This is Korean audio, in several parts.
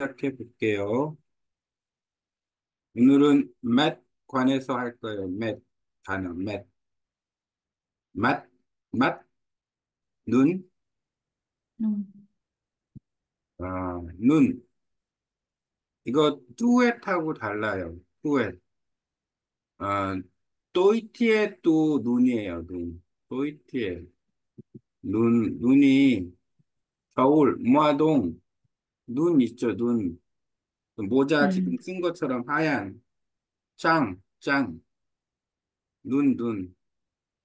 시작해 볼게요. 오늘은 맛 관해서 할 거예요. 맛 단어, 맛. 맛, 맛, 눈, 눈, 아, 눈. 이거 뚜엣하고 달라요. 뚜엣. 아, 또이티에 또 눈이에요. 눈. 또이티에. 눈, 눈이 겨울, 무화동, 눈 있죠, 눈. 모자 지금 음, 쓴 것처럼 하얀, 짱, 짱, 눈, 눈,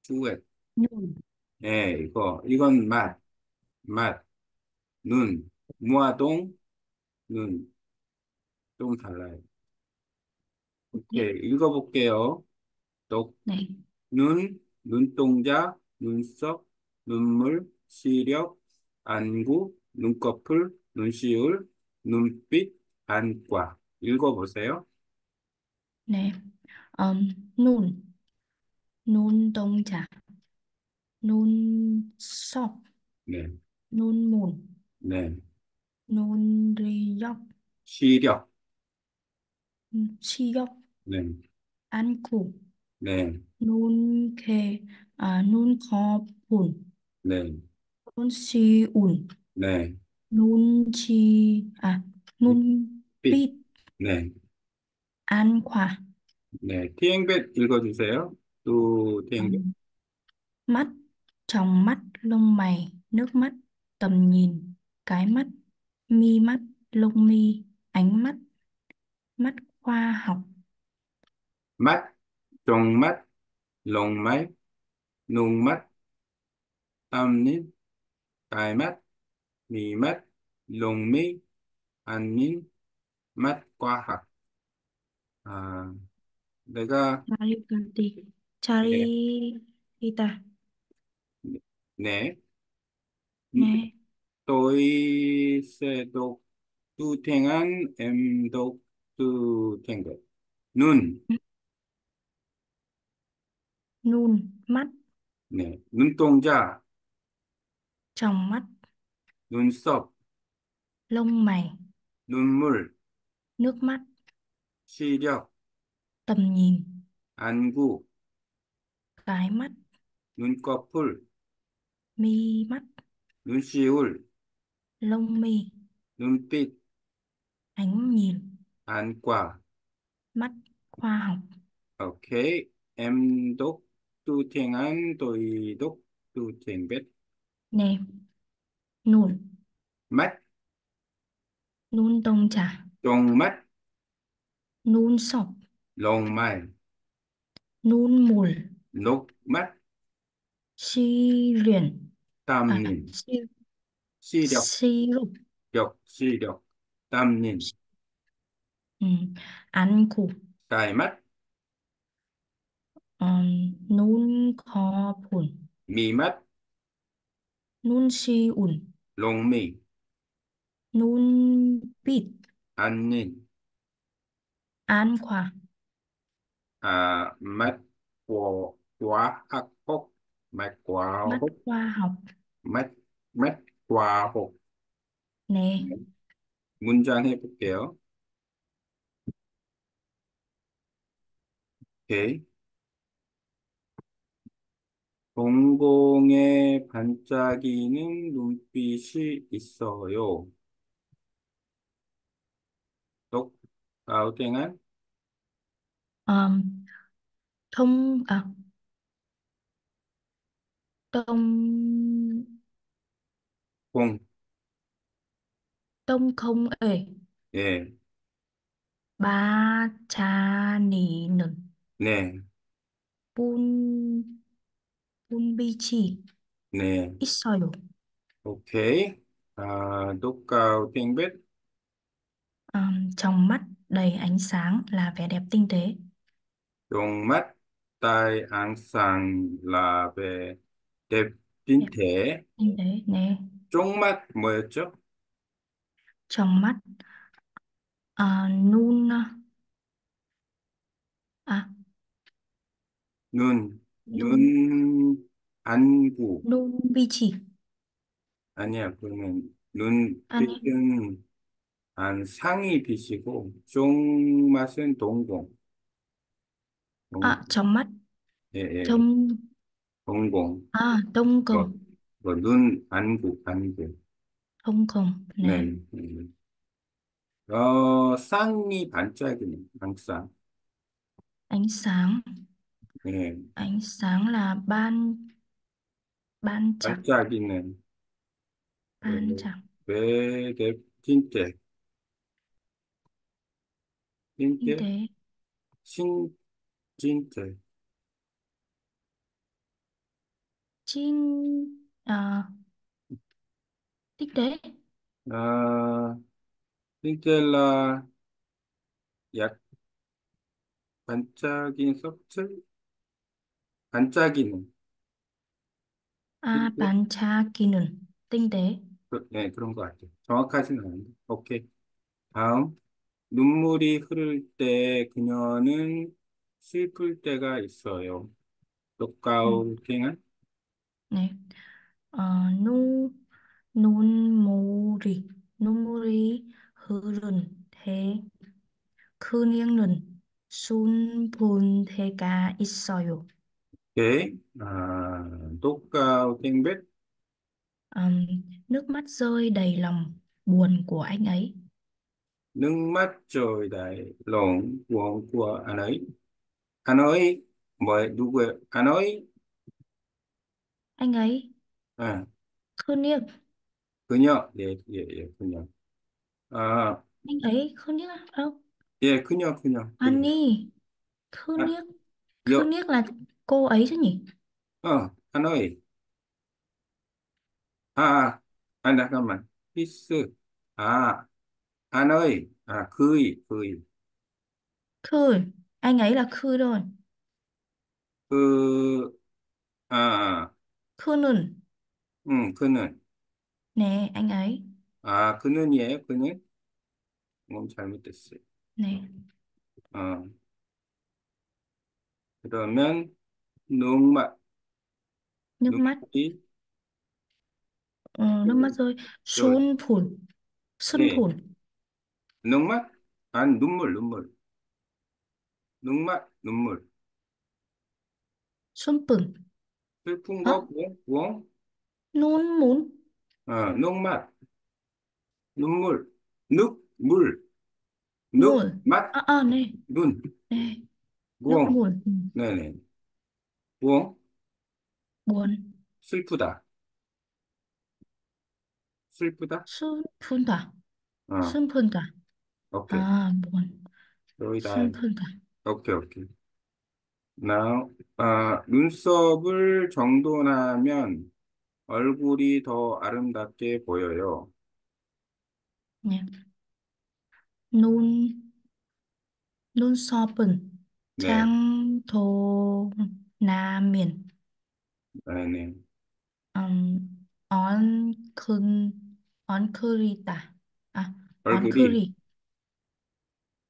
뚜엣. 눈, 예, 이거, 이건 맛, 맛. 눈, 무화동, 눈, 좀 달라요. 네, 오케이, 읽어볼게요. 똑, 네, 눈, 눈동자, 눈썹, 눈물, 시력, 안구, 눈꺼풀, 눈시울, 눈빛, 안과. 읽어보세요. 네. 음, 눈, 눈동자, 눈썹, 네, 눈물, 네. 눈리력, 시력, 음, 시력, 네, 안구, 네, 눈개, 아, 눈꺼풀, 네, 눈시울, 네. 눈치, 아, 빛, 눈빛, 네, 안과, 네. 티앵벳 읽어주세요. 또 티앵벳. 음, mắt, tròng mắt, lông mày, nước mắt, tầm nhìn, cái mắt, mi mắt, lông mi, ánh mắt, mắt khoa học, 맛, 종맛, 롱말, 눈맛, 땀님, 깔맛, 미맛, 롱미, 안민, 맛과학. 아, 내가, Charity, 네, Charita, 네. nè, tôi sẽ đọc tu tiếng Anh, em đọc tu tiếng Việt. 눈, nun, mắt, 네. 눈동자, tròng mắt, 눈썹, lông mày, 눈물, nước mắt, 시력, tầm nhìn, 안구, cái mắt, 눈꺼풀, mi mắt, 눈시울, lông mi, 눈빛, ánh nhìn, 안과. mắt khoa học, Ok, em đọc tu tiếng Anh, tôi đọc tu tiếng Việt. nè, นู่น mất นู่นตรงจ้ะ trùng mất นู่นศพ lùng mày นู่นหมุล lúc mất ซีเรียนอ่า tâm nhìn ซี suy đọc ซีรุป đọc suy đọc tâm nhìn อืมอันคู cài mắt อืมนู่นคอผุน mì mắt นู่นซีอุ่น mi, nun bịt, ăn nhìn, an khoa, à, mắt của quá hắc hốc, mắt quá mắt hốc, khoa học, mắt, mắt quá hốc. nè, 문장 해볼게요. 오케이. 동공에 반짝이는 눈빛이 있어요. 똑, 아우땡한 um, thông, à, tông, 공, tông không ể, 예, ba cha nỉ nửng, 네, bun, bun bi chỉ, 네, ít soi đủ, 오케이. 아, 똑가우 땡벳, um, trong mắt đầy ánh sáng là vẻ đẹp tinh tế, 용맛, tai áng sáng là về đẹp tinh đẹp thể. tinh tế, nè, 쪽맛 뭐였죠? trong mắt, à, nun, à, 눈, nun, 눈, 안구. chỉ, 아니야, 그러면 nè, 눈빛은 안, 상이 빛이고, 종 맛은 동공. 동, trong mắt. 예, 예, Trong... 동공. 뭐, cùng. 뭐, 눈, 안구, 안구. Cùng. 네. 네. 어, 쌍이 반짝이네, 항상. Ánh sáng. 네. Ánh sáng là ban... Ban chạc. 반짝이는, Ban chạc. 왜, 내, 틴테, Kinh 틴테, tế. 신, 틴테, Chin... À, tích tế. 아, 틴텔라, 약, 반짝인 서틀? 반짝이는, ban cha kinun. Tinh tế. 그, 네, 그런 것 같아요. 정확하진 않은데. 오케이. 다음. 눈물이 흐를 때 그녀는 슬플 때가 있어요. Ừ. 똑가우 땡은? Nè. Ờ, nu... Nun mùri. Nun mùri. Hırın. Thế. 큰이는 순분해가 있어요. Kế à, túc cao à, kinh biết Ừm, nước mắt rơi đầy lòng buồn của anh ấy. nước mắt rơi đầy lòng buồn của anh ấy. Anh ấy mời du quê anh ấy. Anh ấy. À, không niệm, cứ nhọ để để để cứ nhọ à. Anh ấy à? không niệm đâu. để cứ nhớ cứ nhọ cứ nhớ Honey, không À, niệm, không niệm là cô ấy chứ nhỉ? 어, anh ấy. 아, 아, 아, 잠깐만. 피스. 아, anh ấy. 아, 그의, 그의. Khư, anh ấy là Khư rồi. 그, 아, 아, Khư 음, 그는. nè, anh ấy. 아, 그는이에요, 그는? 뭔 잘못됐어요. Nè, 어, 그러면, 눈맛, nước mắt, 눈물이, ừ, nước mắt rơi. 저, Sun phủn, sun 네, phủn, 눈맛? 아니, 눈물, 눈물. 눈맛, 눈물. sun phửng. 슬픈 Hả? 거, 뭐, 뭐? Nún muốn, 어, 눈맛, 눈물, 늑, 물, 늑, mùi. 맛, À, à, nè, 눈, nè, nước 무엉. buồn. Ừ, 네네. 무엉, buồn. 슬프다. 슬프다? Tả. 어, tả. 오케이. À, buồn. 거의 다, Sun phun tả. 오케이, 오케이. Now, 아, 눈썹을 정돈하면 얼굴이 더 아름답게 보여요. Nun so bừng. 네, thô na miền. 네네. Um, on khưng, on curry tả. À, on 얼굴이, curry.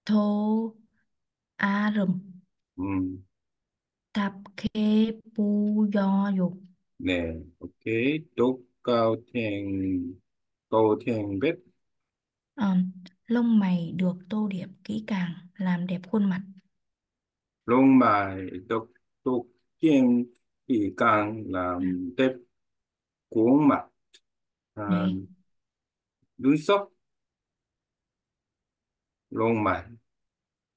Thô a rừng. 음, Tạp khê bu do dục. 네, 오케이. 똑가우탱, 가우탱벳, Um, lông mày được tô điểm kỹ càng, làm đẹp khuôn mặt. 롱마이, 똑, 똑띠엠, 이강, 람, 뎁, 고막, 아, Nè, 눈썹, 롱마이,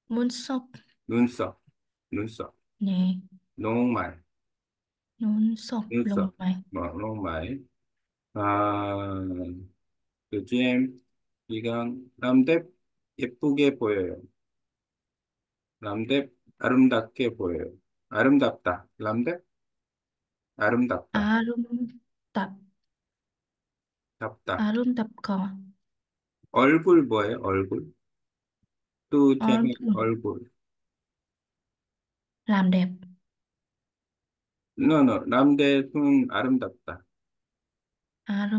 muốn sốc. 눈썹, 눈썹, Nè, 롱마이, muốn sốc lông 눈썹, mày. 뭐, 롱마이, 아, 요즘 이강, 람뎁, 예쁘게 보여요. 람뎁, 아름답게 보여요. 아름답다. 람뎁, 아름답다. Arum 답다. Cỏ 얼굴 뭐예요? 얼굴? 뚜탱 Arum 얼굴. làm đẹp No, no. 람뎁은 아름답다.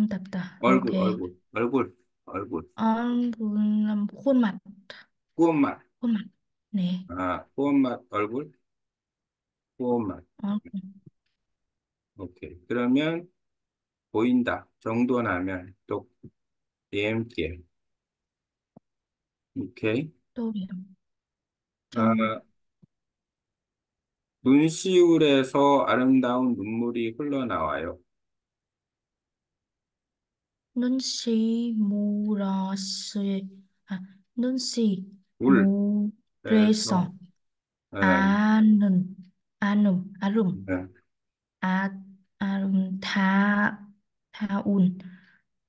Tập tả ok 얼굴, 얼굴, 얼굴, 얼굴. Khuôn mặt 꾸온 맛. khuôn mặt nè 아, 꾸온 맛, 얼굴? Arum. 오케이. 그러면 보인다. 정도 나면 또 EMTL. 오케이. trong 아, 눈시울에서 아름다운 눈물이 흘러나와요. so 울에서, 아, a nừng a nừng a Anum, Arum, Dạ. A, Arum, Tha, Thaun,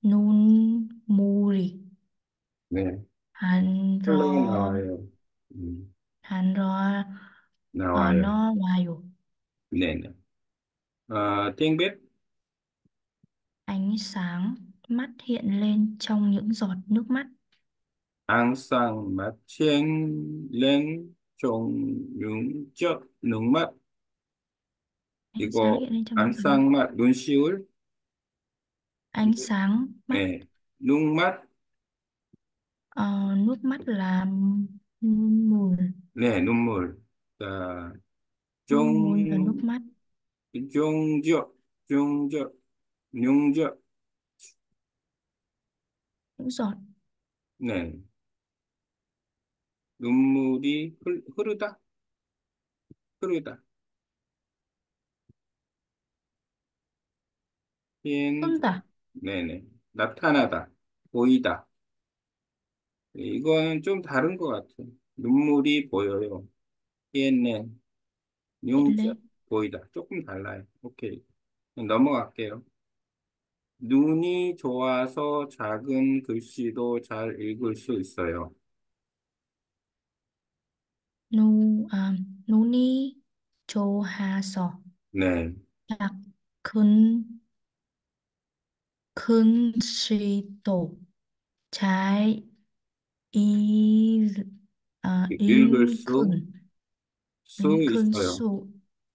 Nun, Muri, Nghe Han, Ro, rồi ừ. Han, Ro, Ờ, rồi No, Wayu, nè nè. Tiếng biết ánh sáng mắt hiện lên trong những giọt nước mắt. Ánh sáng mắt trên lên trong những chớp nước mắt. Ánh sáng 이거, hiện lên trong những giọt nước mắt 눈시울, ánh sáng mắt 네, 눈맛, ờ, nước mắt là mùi 네, 눈물. 자, mùi và nước 종, mắt 종적, 종적, 융적, những giọt 네, 눈물이 흘, 흐르다, 흐르다. 흰, 쏜다 네네, 나타나다, 보이다. 네, 이거는 좀 다른 것 같아요. 눈물이 보여요. hiện 융적, lên 보이다. 조금 달라요. 오케이. 넘어갈게요. 눈이 좋아서 작은 글씨도 잘 읽을 수 있어요. ni chô ha sò 네, khân tổ trái y à, 읽을 수, khân 수 khân 있어요. su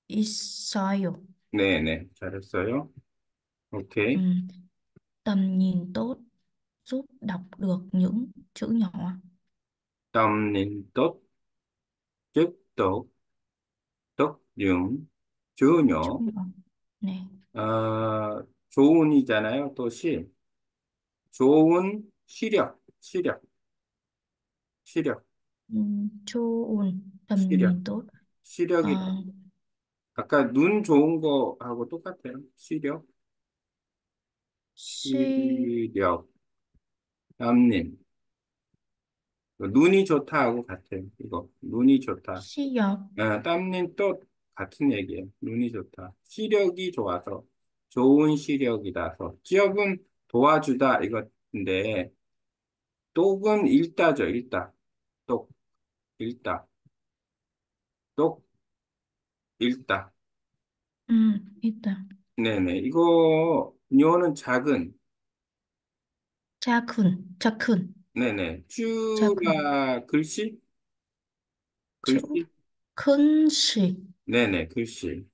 있어요 네네, 잘했어요. 오케이. ừ. tầm nhìn tốt giúp đọc được những chữ nhỏ tầm nhìn tốt, chức tốt, tốt dưỡng, chữ chữ nhỏ. nhỏ này 어, 좋은이잖아요. 또 시. 좋은 시력, 시력, 시력, chôn tầm 시력. tốt Ờ, 시력이, 아까 눈 좋은 거하고 똑같아요. 시력, si 시력, 땀님. 눈이 좋다 하고 같아요. 이거, 눈이 좋다. si역 아, 땀님 또 같은 얘기예요. 눈이 좋다. 시력이 좋아서, 좋은 시력이라서. 기업은 도와주다 이건데, 똑은 읽다죠, 읽다. 똑, 읽다. 똑, 읽다. ừ. 있다 네네. 이거, 요는 작은, 작은 작은 네네. 작은 쭈라 글씨? 글씨? 큰 시. 네네, 글씨.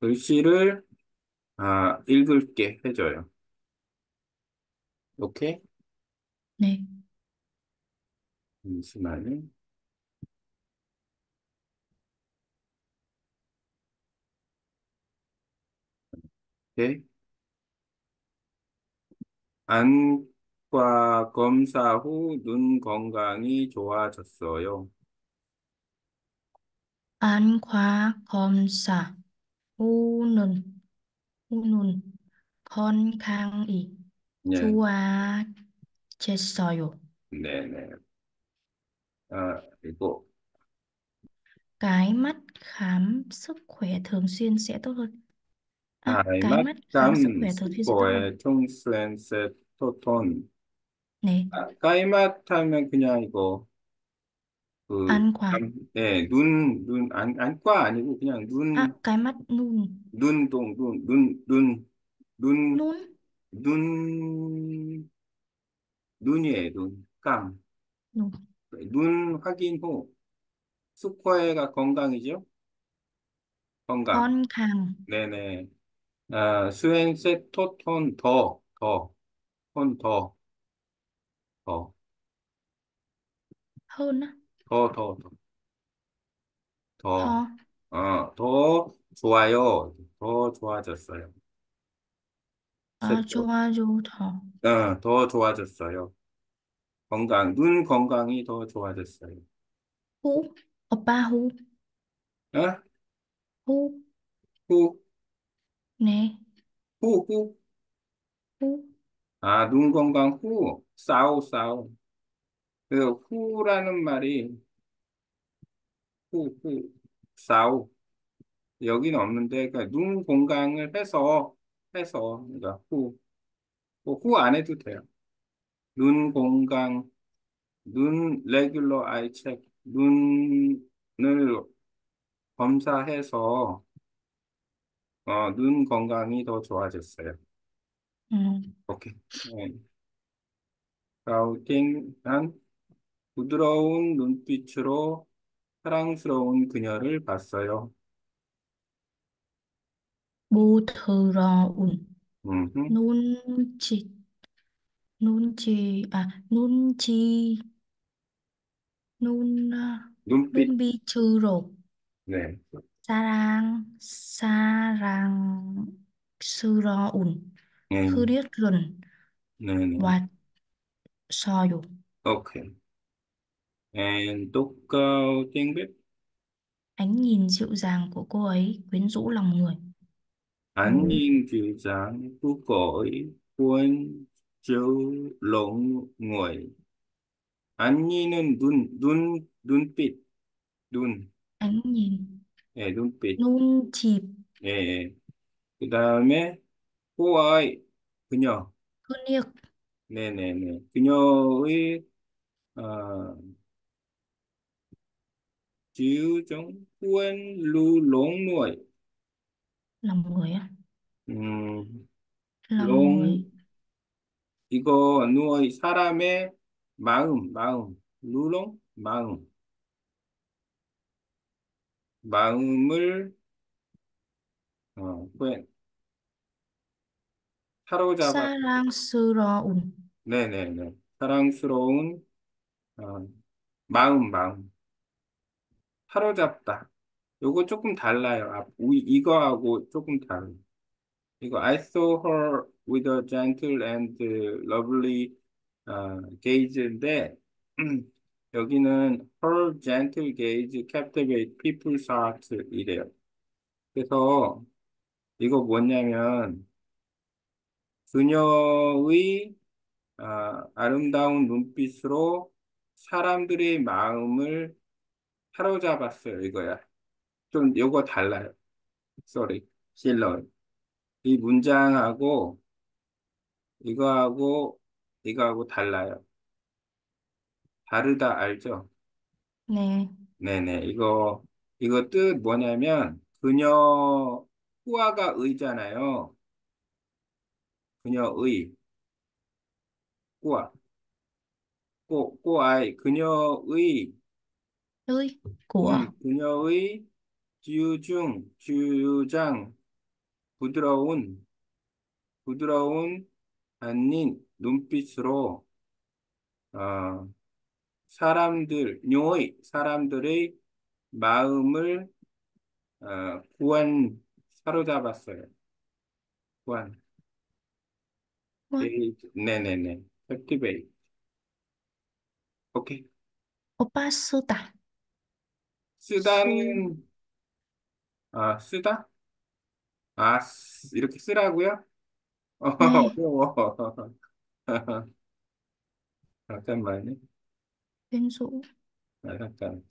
글씨를, 아, 읽을게 해줘요. 오케이? 네. 잠시만요. 오케이. 안과 검사 후 눈 건강이 좋아졌어요. 안과 검사 후는 후는 건강이 네, 좋아졌어요. 네네. 아, 이거, Cái mắt khám sức khỏe thường xuyên sẽ tốt hơn. À, 아, cái mắt khám sức 맞담 khỏe thường xuyên sẽ tốt hơn. 스포에 총센세 토톤. 네. 아, 까이맛 하면 그냥 이거, 그, 안과. 남- 네, 눈, 눈, 안, 안과 아니고 그냥 눈, cái mắt nun. 눈동, 눈, 눈, 눈, 눈, Nun. 눈, 눈이에요, 눈, 깜. Nun. 눈 확인 후, 스코어가 건강이죠? 건강. 건강 네네. 아, 수행세 토톤 더, 더, 톤 더, 더, hơn á. 더, 더, 더, 더, Ho. 어, 더 좋아요. 더 좋아졌어요. À, 세토. 좋아요. 더. 어, 더 좋아졌어요. 건강, 눈 건강이 더 좋아졌어요. 후, 오빠 후, 어? 후, 후, 네, 후, 후. 후, 아, 눈 건강 후, 싸우, 싸우. 그 후라는 말이 후, 후, 싸우. 여기는 없는데, 그러니까 눈 건강을 해서, 해서, 그러니까 후, 후안 해도 돼요. 눈 건강, 눈 레귤러 아이 책, 눈을 검사해서 어, 눈 건강이 더 좋아졌어요. 음, 오케이. 네. 가우팅한 부드러운 눈빛으로 사랑스러운 그녀를 봤어요. 부드러운, 음흠. 눈치, 눈치, 아, 눈치, 눈, 아, 눈빛, 눈빛으로 네. 사랑, 사랑스러운 네, 흐릿한 네, 네. 왔어요. 오케이. And look out, tiếng Ánh nhìn dịu dàng của cô ấy quyến rũ lòng người. Ánh Ồ, nhìn dịu dàng của cõi quân chiếu lộn nguội. Ánh nhìn 눈, 눈, 눈빛, 눈, ánh nhìn 예, 눈빛. 눈칩 예, 예. 그 다음에 호와의 그녀. 흐리ếc 네네네. 그녀의 어, 지우정 후엔 루롱누이. lòng người á 음, lòng 롱 người 이거 누이 사람의 마음, 마음. 루롱 마음. 마음을 어, 후엔 사로잡아. 사랑스러운 네네네. 사랑스러운 어, 마음, 마음. 사로잡다. 요거 조금 달라요. 아, 이- 이거하고 조금 달라요. 이거 I saw her with a gentle and lovely 어, gaze인데 여기는 her gentle gaze captivate people's hearts 이래요. 그래서 이거 뭐냐면 그녀의 아, 아름다운 눈빛으로 사람들의 마음을 사로잡았어요. 이거야. 좀 요거 달라요. sorry. 실러. 이 문장하고 이거하고 이거하고 달라요. 다르다 알죠? nè 네네. 이거 이거 뜻 뭐냐면 그녀 후아가 의잖아요. 그녀의 꾸아 꼬 꼬아이 그녀의 của 음, 그녀의 주중 주장 부드러운 부드러운 아닌 눈빛으로 어, 사람들 뇨의 사람들의 마음을 어, 구한 사로잡았어요. 구한? 네, 네네네. captivate. 오케이. 오빠 쓰다 수 쓰다는 아 쓰다? 아 쓰- 이렇게 쓰라고요? 네 어려워. 잠깐만요. 왼손 아, 잠깐.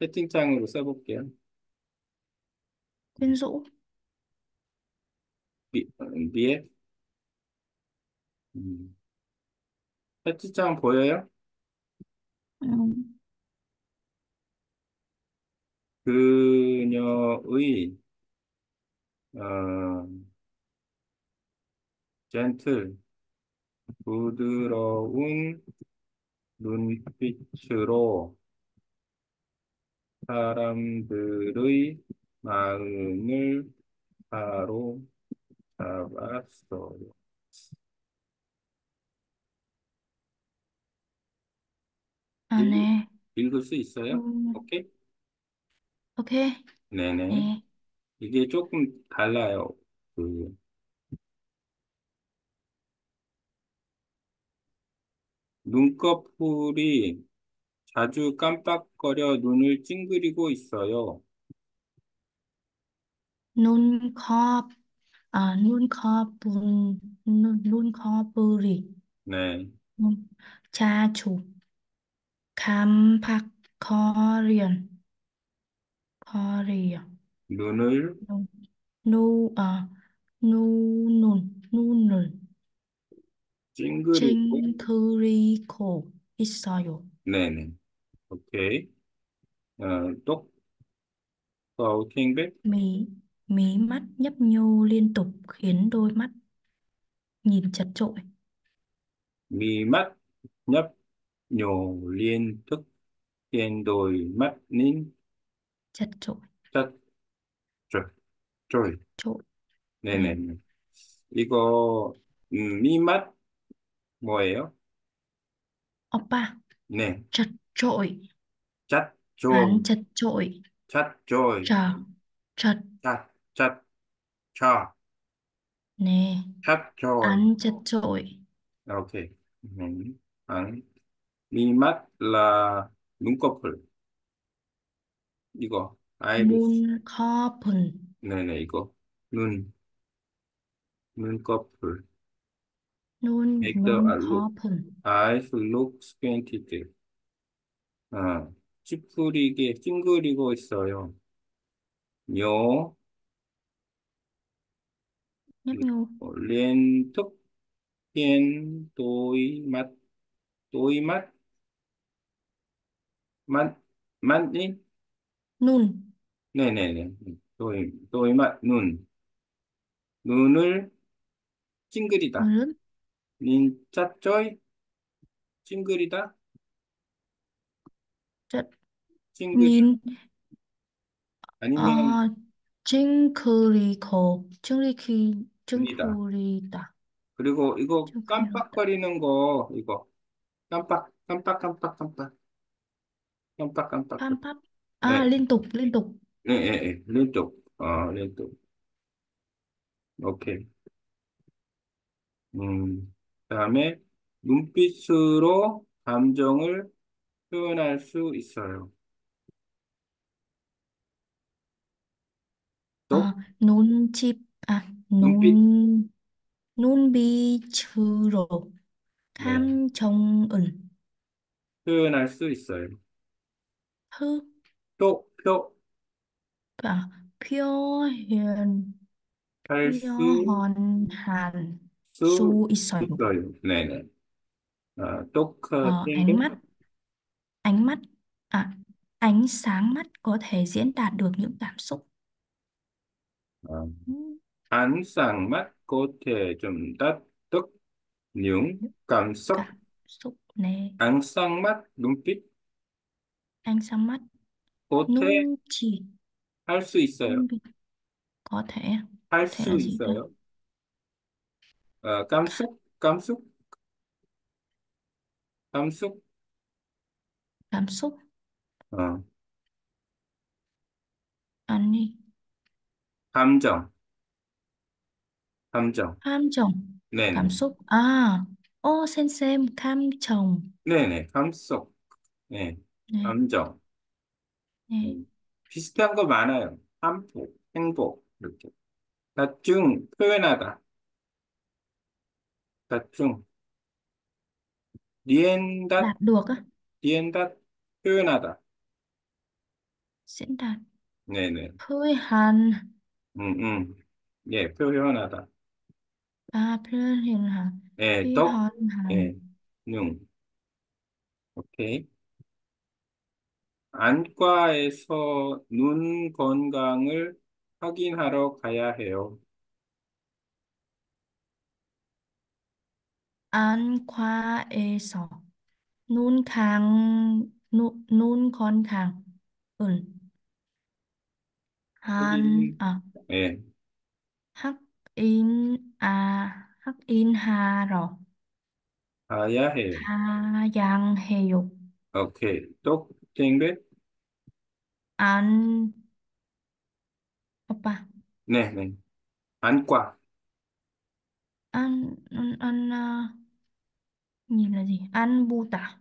채팅창으로 써볼게요. 왼손 비, 어, 비에 음. 채팅창 보여요? 음, 그녀의 어, 젠틀 부드러운 눈빛으로 사람들의 마음을 사로잡았어요. à 읽, nè 읽을 수 있어요? 음, 오케이? Ok 네네. nè 이게 조금 달라요. 그, 눈꺼풀이 자주 깜빡거려 눈을 찡그리고 있어요. 눈, 코, 아, 눈, 코, 분, 눈, 눈, 코, 뿌리. 네. 눈, 자주, 거 려. 눈을 눈, 누, 아, 누, 눈, 눈을 찡그리고, 찡그리고 있어요. 네네. 오케이. 어, 똑, câu thiên bếp, Mí, mí mắt nhấp nhô liên tục khiến đôi mắt nhìn chật chội, mi mắt nhấp nhô liên thức trên đôi mắt nín chật chội, chất trôi, trôi. chội. 네. 네네. 이거, 음, 미맛 뭐예요? 오빠, 네. chật chội, 잣, hắn trôi, chật chội, 잣, trôi, chờ, chật, 잣, 잣, 차, nè, 잣, trôi. hắn chật chội, Ok. Ừ. Đấy. Mi mắt là 눈꺼풀. 이거 아이리스. 눈, 코, 분, 네네 이거 눈 눈꺼풀. 눈, Make the 눈, look, 코, 분, eyes look squinted. 아, 찌푸리게 찡그리고 있어요. 요 liên thức khiến đôi mắt đôi mắt mắt mắt đi nun, 네네네. đôi mắt 눈. 눈을 찡그리다. lớn, 닌자쪼이 찡그리다? chật, 찡그리 nhìn, 아니면 아, 찡그리고, 찡그리, 그리다. 찡그리다, 그리고 이거 찡그리다, 깜빡거리는 거 이거. 깜빡 깜빡 깜빡 깜빡. 깜빡 깜빡. pắp, à, 네, liên tục, liên tục, 네, 네, 네. liên tục 어 liên tục 오케이. 음 그다음에 눈빛으로 감정을 표현할 수 있어요. 또? 아, 눈치, 아, 눈빛. 눈, 눈빛으로 네. 감정을 표현할 수 있어요. 표, phiêu phiêu à, phiêu hiền. Hay phiêu sư hòn hàn. sư su ít sầu ít này này. À, tốt ờ, uh, ánh mắt. Ánh mắt à ánh sáng mắt có thể diễn đạt được những cảm xúc. À, ánh sáng mắt có thể truyền đạt được những cảm xúc. cảm xúc. Này ánh sáng mắt đúng tích ánh sáng mắt. Có thể 눈 chỉ, 할수 있어요. 눈빛 có thể, 할 thể 수 là gì cơ? 있어요. 아, 감숙, 감숙, 감숙, Cảm xúc, 어, anh đi, 감정, 감정. cảm 네네. xúc, à, ô xem xem, cam chồng, 네네. 감속. 네. này, 감정. 음, 비슷한 거 많아요. 한복, 행복, 이렇게. 나중, 표현하다. 나중, 리엔닷, được á, 리엔닷, 표현하다. diễn đạt, 네네. 표현, 음, 음. 예, 표현하다. à, 표현 hả? 예, 떡, 표현 예. 오케이. 안과에서 눈 건강을 확인하러 가야 해요. e khang nu, nun con khang ừ han 확인, à 예, in ha rồi 가야 해요. heo 오케이. 똑, 땡글? an opa 네네. 안과. an an an à, nhìn là gì ăn bu tả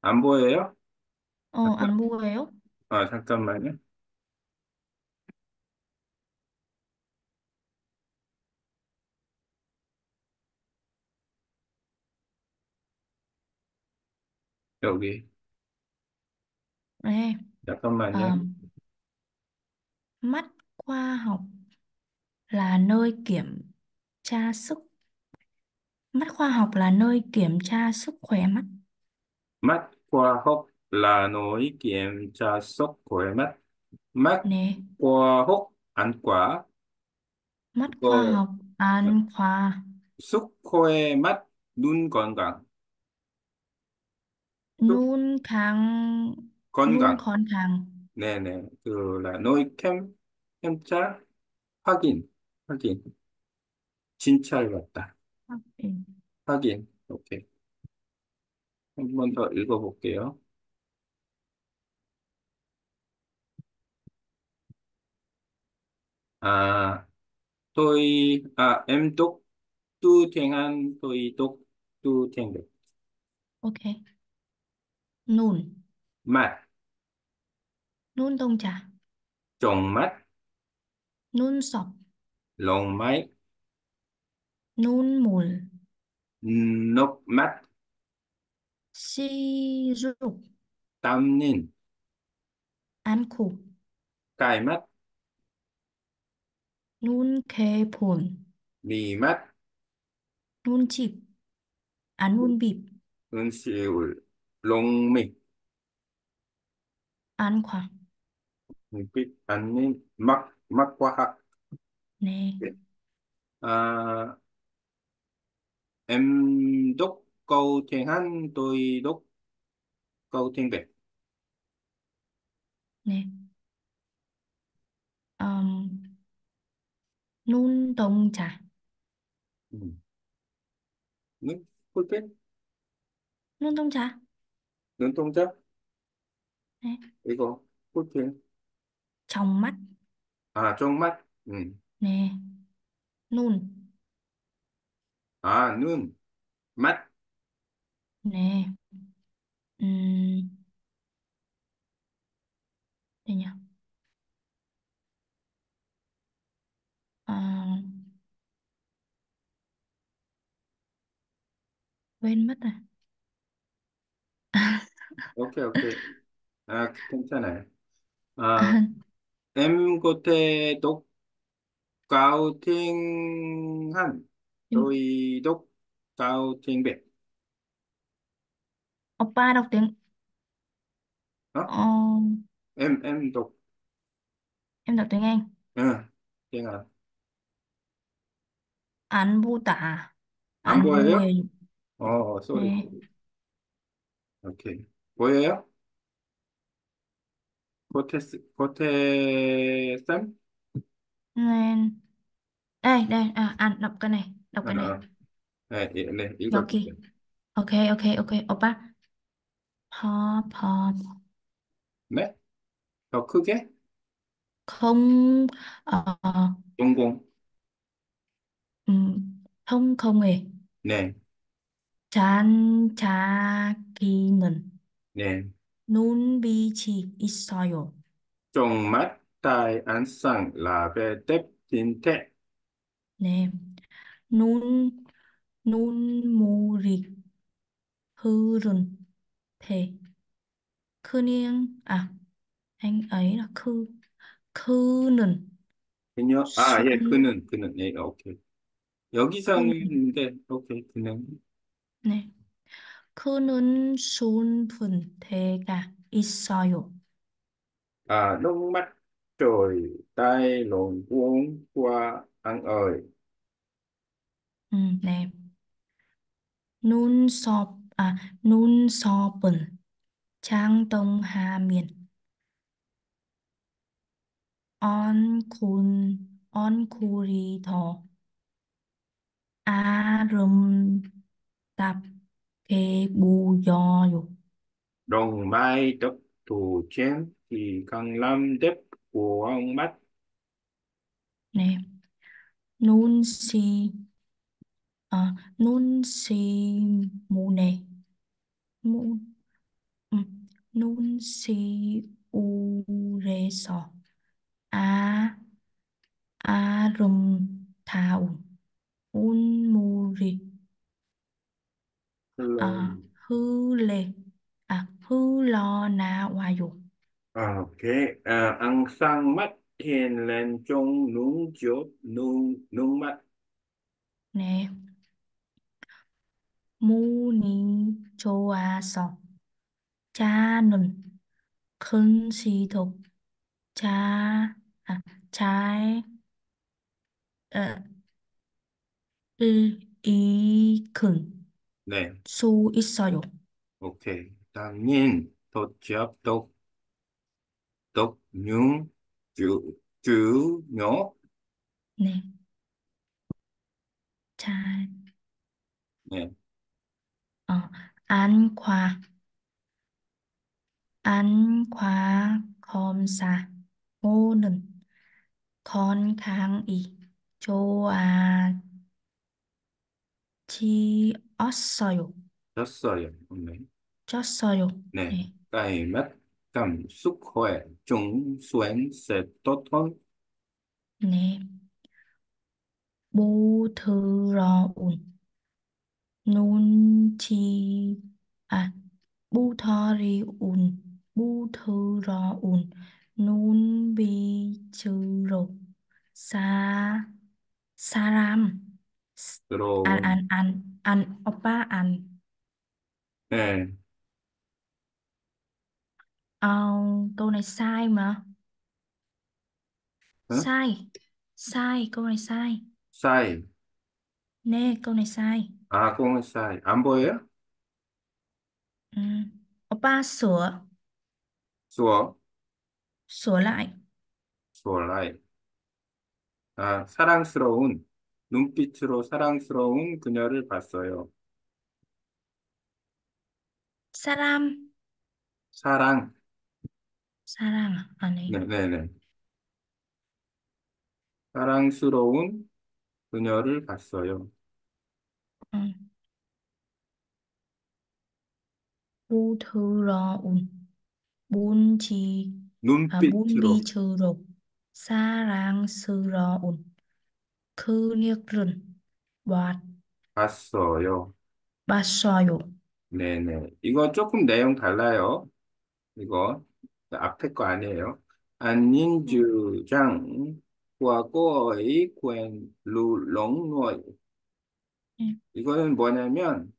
안 보여요? 어 잠깐, 안 보여요 아, 잠깐만요. 여기, À, Dạ không bà nhé. ờ, mắt khoa học là nơi kiểm tra sức mắt khoa học là nơi kiểm tra sức khỏe mắt. Mắt khoa học là nơi kiểm tra sức khỏe mắt. Mắt Nè, khoa học ăn quả. mắt ờ, khoa Cô học ăn dạ. khoa sức khỏe mắt luôn còn cả. luôn nun 건강. khang 네네. 그, kiểm, kiểm tra, 확인, 확인. 진찰 같다. Ừ, 확인. 오케이. 한 번 더 읽어볼게요. Tôi, à, em đúc tu tiếng Anh, tôi đúc tu tiếng Việt. ok nun Mắt, 눈 동자, tròng 눈썹, mắt lòn mái. 눈물, nốc mắt. Si rụt, tâm tam ninh. 안구, cài mắt. 눈개본, mì mắt. 눈집, 아 눈빕, ứng xỉu lông mì. 안광, repeat. 아니 막 막과학 네. 아 em đúc câu thiên hanh tôi đúc câu thiên việt nè. Um, nun tông trà. Ừ. Vui phết nun tông trà. Nun tông trà. Nè. Ý cô vui phết trong mắt. À trong mắt. Ừ. nè. Nun. À nun. Mắt. Nè. Uhm. đây nhỉ. À... quên mất à ok ok. À, không sao này. À, em có thể đọc cao tiếng Hàn, Nhưng tôi đọc cao tiếng Việt. oppa đọc tiếng Đó, ờ, em, em đọc, em đọc tiếng Anh ừ, tiếng Hàn. 안 보다 안 안 보여요? 보여요 어, sorry. 네 오케이. 보여요? 고태, 고태 쌤? nên đây đây à, à đọc cái này đọc 어, cái này 어. 네, 예, 네, 여기 읽어주세요. ok ok ok 오빠 퍼퍼 네? 더 크게? không ờ, 동공. 음, không không hề 네, 반짝이는 네. 눈빛이 있어요. Trong mắt tai ánh sáng là vẻ đẹp tinh tế. 네, 눈 눈물이 흐른 배. 그냥 아, anh ấy là khư khư 그녀, 아, 예, 순 그는, 그는, 예, 오케이. 그는 여기서는, 네, 오케이, 그는. 네, 그는 순분 대가 있어요. À, nước mắt trồi, tai lộn cuốn qua ăn ơi. 음, 네, 눈썹 아 눈썹은 장동하면 얼굴 얼굴이 더 아름답 thế bu do dục Đồng mai tập thủ chén thì càng làm đẹp của ông bắt nè. Nun si à, nun si mu nè. Mu ừ. Nun si u re so. A a rum thao un mu ri à, Lon. hư lệ, à hư lo na hoa dục Ok, à, ăn sang mắt thiền lên trong nung chốt nung nung mắt. nè. Mu ni cho a sọ cha nần khân si thục. Cha à trái. Ờ, ư ý khẩn 네, 수 있어요. 오케이. 당신 도착 독 독융 주 주요. 네, 잘, 네, 어, 안과, 안과 검사 오는 건강이 좋아 지었어요. 졌어요. 네, 졌어요. 네. 네, Cày mắt cảm sức khỏe chúng xuống sẽ tốt hơn. 네, 부드러운 눈치, 아, 부드러운, 부드러운 눈빛으로 사, 사람, 안, 들어온. 안, 안, 안, 오빠, 안, 네, ờ, câu này sai mà, 응? sai, sai, câu này sai, 싸이. nè, câu này sai, 아, 공은 싸이. 안 보여요? ừ. Opa sửa, 수어, sửa lại, 수어라이. 아, 사랑스러운 눈빛으로 사랑스러운 그녀를 봤어요. 사람, 사랑. 사랑, này, 네네네. 사랑스러운 그녀를 봤어요. ừ. 부드러운 문지 아 눈빛으로 문빛으로 사랑스러운 그녀를 봤, 봤어요. 봤어요. 네네. 이거 조금 내용 달라요. 이거 앞에 거 아니에요. Quen lù lỏng người. Ừ. 이거는 뭐냐면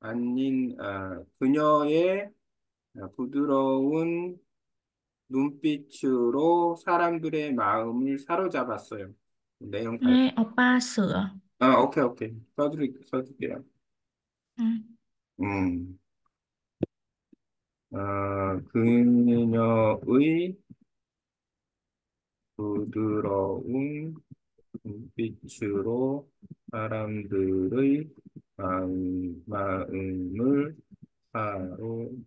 아닌 아, 그녀의 부드러운 눈빛으로 사람들의 마음을 사로잡았어요. 내용 달. Nghe oppa sửa. 아, 오케이, 오케이. 써드릴, 써드릴게요. Ừ. 음, 아, 그녀의 부드러운 눈빛으로 사람들의 마음, 마음을 사로잡았어요.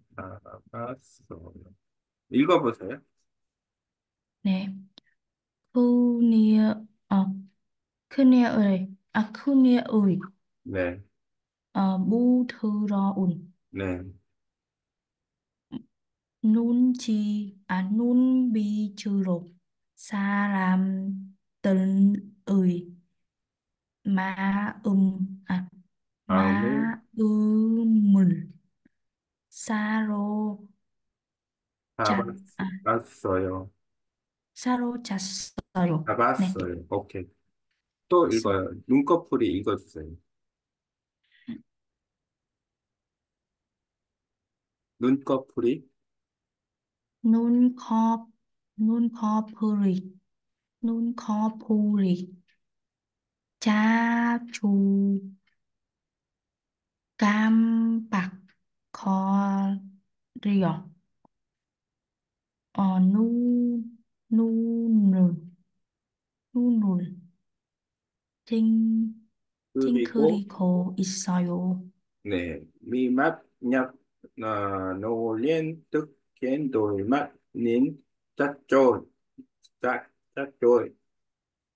읽어보세요. Nè, 그녀 어 그녀의 아 그녀의 네, 어 부드러운 네. 눈치 아 눈빛으로 사람들의 마음 아 마음을 마음을 사로잡 아 잡았어요. 사로잡았어요. 네, 잡았어요. 오케이. 또 읽어요. 눈꺼풀이 읽어주세요. 눈꺼풀이 눈컵 눈꺼풀이 눈꺼풀이 자주 깜빡거려. 어, 눈, 눈을, 눈을 찡, 그리고 찡그리고 있어요. 네, mi mắt nhấp à, nô liên tức khiến đôi mắt nín chắt trôi chắt chắt trôi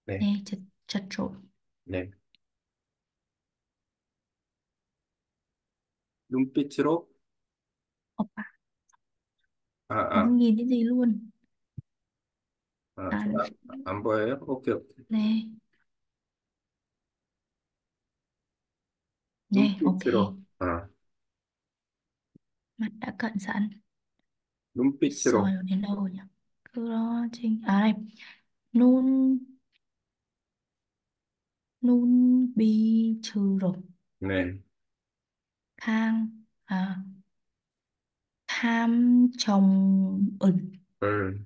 네, 네, 저, 저쪽. 네. 눈빛으로, 오빠 아, 아, không nhìn thấy gì luôn 아, à, 잘안 보여요? 오케이, 오케이. nè nè ok 눈빛으로, 아, mắt đã cận sẵn soi 눈빛으로, đến đâu rồi nhỉ chính à đây nun nun bi trừ rồi 네, khang à, tham chồng ẩn 을피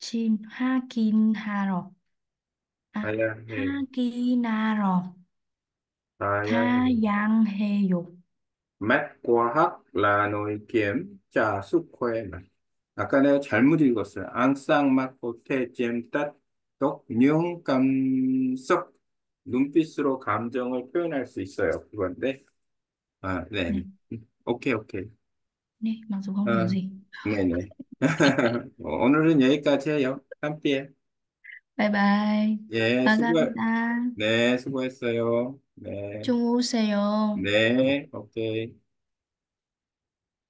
chin ha kin ha rồi à 가야 ha 해, ki na rồi 가야 ha 해. yang he dục 맛 과학 라노이 kiểm tra sức khỏe 맛. 아까 내가 잘못 읽었어요. 앙쌍맛 보태 잼따 똑 뇽 감석 눈빛으로 감정을 표현할 수 있어요. 그건데 아, 네. 오케이, 오케이. dù không hiểu 아, gì 네네. 오늘은 여기까지 해요. 함께. bye 예, 수고, 감사합니다 네, 수고했어요. 네, 좀 오세요 네, 오케이.